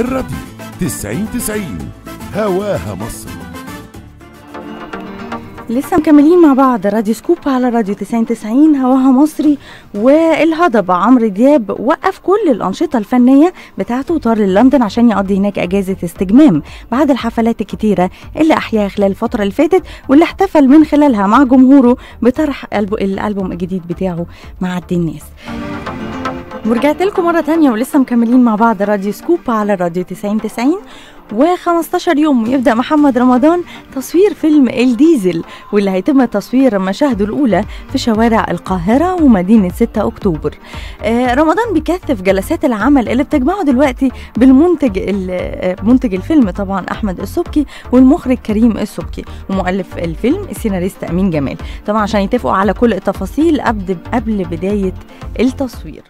الراديو 90 90 هواها مصر. لسه مكملين مع بعض. راديو سكوب على راديو 90 90 هواها مصري والهضبة عمرو دياب وقف كل الأنشطة الفنية بتاعته وطار للندن عشان يقضي هناك أجازة استجمام بعد الحفلات الكتيرة اللي أحياها خلال الفترة اللي فاتت واللي احتفل من خلالها مع جمهوره بطرح ألبو- الألبوم الجديد بتاعه معدي الناس. ورجعت لكم مرة تانية ولسه مكملين مع بعض راديو سكوب على راديو 90 90 و15 يوم. يبدأ محمد رمضان تصوير فيلم الديزل واللي هيتم تصوير مشاهده الأولى في شوارع القاهرة ومدينة 6 أكتوبر. آه رمضان بيكثف جلسات العمل اللي بتجمعه دلوقتي بالمنتج ال- آه، منتج الفيلم طبعا أحمد السبكي والمخرج كريم السبكي ومؤلف الفيلم السيناريست أمين جمال. طبعا عشان يتفقوا على كل التفاصيل قبل بداية التصوير.